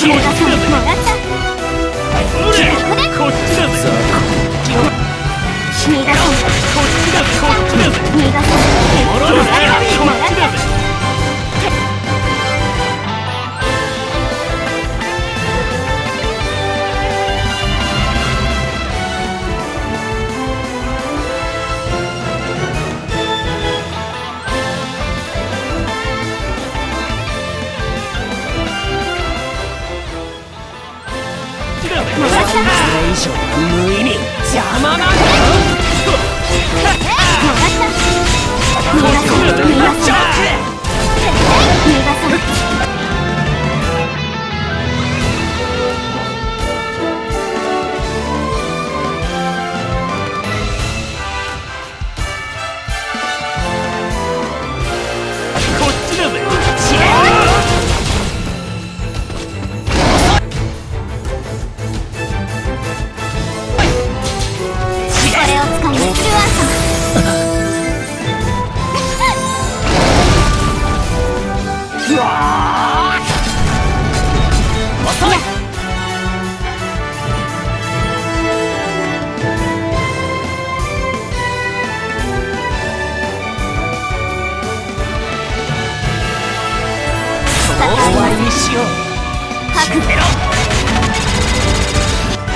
我的天果然それ以上無意味。邪魔なんだよ。ろう。白ゼこ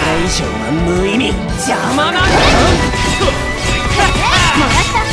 れ以上は無意味。邪魔な。んだよ